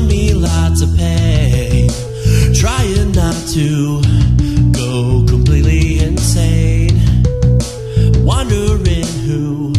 causing me lots of pain. Trying not to go completely insane. Wondering who.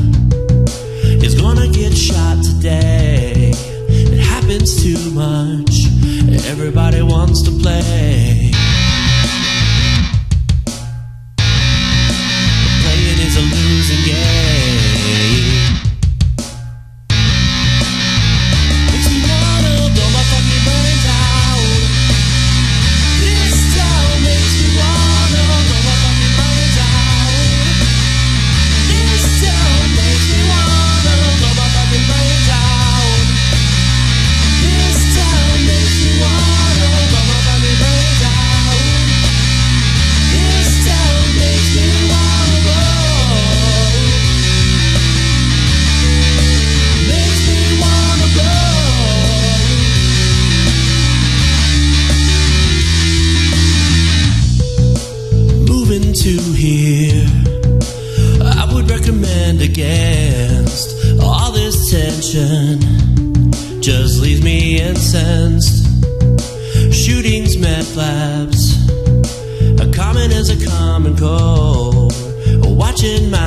To hear. I would recommend against all this tension. Just leaves me incensed. Shootings, meth labs, a common as a common cold. Watching my